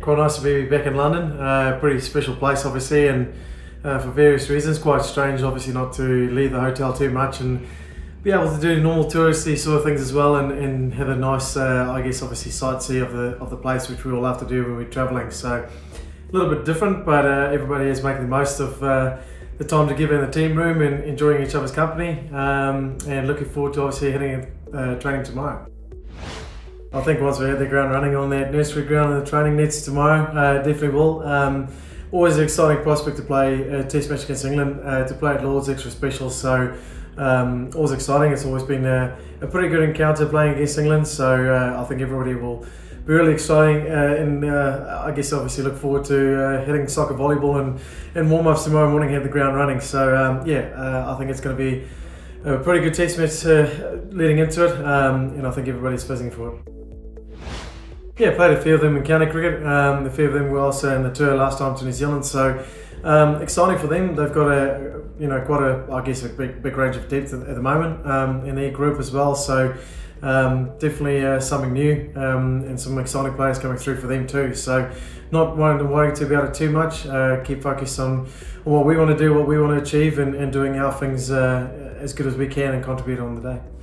Quite nice to be back in London. Uh, pretty special place, obviously, and uh, for various reasons. Quite strange, obviously, not to leave the hotel too much and be able to do normal touristy sort of things as well, and, and have a nice, uh, I guess, obviously sightsee of the of the place, which we all have to do when we're travelling. So a little bit different, but uh, everybody is making the most of uh, the time to give in the team room and enjoying each other's company, um, and looking forward to obviously hitting uh, training tomorrow. I think once we hit the ground running on that nursery ground and the training nets tomorrow, uh, definitely will. Um, always an exciting prospect to play a test match against England, uh, to play at Lord's extra special. So um, always exciting. It's always been a, a, pretty good encounter playing against England. So uh, I think everybody will be really exciting. Uh, and uh, I guess obviously look forward to uh, hitting soccer volleyball and, and warm ups tomorrow morning, hit the ground running. So um, yeah, uh, I think it's going to be a pretty good test match leading into it. Um, and I think everybody's fizzing for it. Yeah, played a few of them in county cricket. Um, a few of them were also in the tour last time to New Zealand. So um, exciting for them. They've got a you know quite a I guess a big big range of depth at, the moment um, in their group as well. So um, definitely uh, something new um, and some exciting players coming through for them too. So not wanting to worry too about it too much. Uh, keep focused on what we want to do, what we want to achieve, and, and doing our things uh, as good as we can and contribute on the day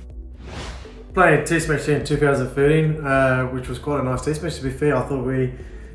played test match in 2013, uh, which was quite a nice test match. To be fair, I thought we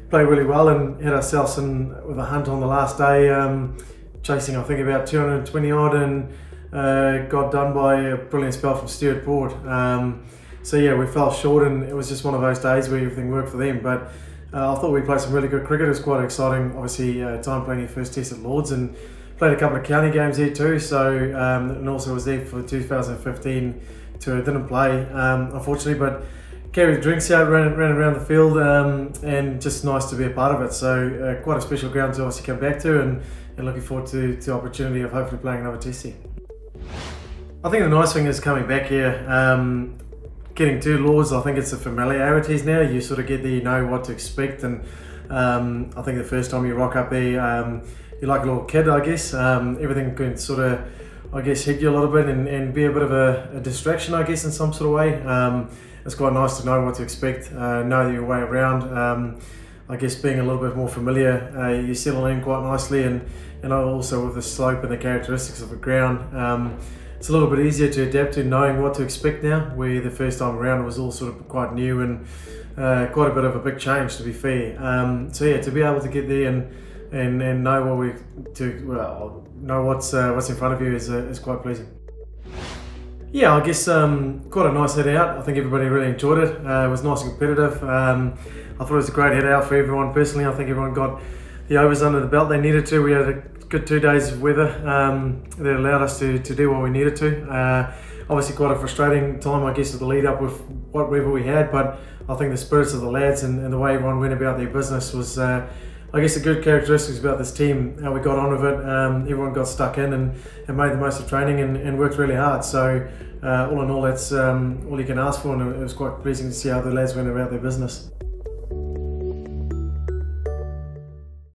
played really well and had ourselves in with a hunt on the last day, um, chasing I think about 220 odd, and uh, got done by a brilliant spell from Stuart Broad. Um, so yeah, we fell short, and it was just one of those days where everything worked for them. But uh, I thought we played some really good cricket. It was quite exciting. Obviously, uh, time playing your first test at Lords and played a couple of county games there too. So um, and also was there for 2015 to didn't play um, unfortunately, but carried drinks out, ran, ran around the field, um, and just nice to be a part of it. So uh, quite a special ground to obviously come back to, and, and looking forward to the opportunity of hopefully playing another test here. I think the nice thing is coming back here, um, getting to Lord's, I think it's the familiarities now. You sort of get there, you know what to expect, and um, I think the first time you rock up there, um, you're like a little kid, I guess. Um, everything can sort of I guess, hit you a little bit and, and be a bit of a, a distraction, I guess, in some sort of way. Um, it's quite nice to know what to expect, uh, know your way around. Um, I guess being a little bit more familiar, uh, you settle in quite nicely, and, and also with the slope and the characteristics of the ground. Um, it's a little bit easier to adapt to knowing what to expect now, where the first time around was all sort of quite new and uh, quite a bit of a big change, to be fair. Um, so, yeah, to be able to get there and and, and know what we to well, know what's uh, what's in front of you is, uh, is quite pleasing. Yeah, I guess um, quite a nice head out. I think everybody really enjoyed it. Uh, it was nice and competitive. Um, I thought it was a great head out for everyone personally. I think everyone got the overs under the belt they needed to. We had a good two days of weather um, that allowed us to, to do what we needed to. Uh, obviously, quite a frustrating time, I guess, with the lead up with what weather we had, but I think the spirits of the lads and, and the way everyone went about their business was uh, I guess the good characteristics about this team, how we got on with it, um, everyone got stuck in and, and made the most of training and, and worked really hard. So uh, all in all, that's um, all you can ask for, and it was quite pleasing to see how the lads went about their business.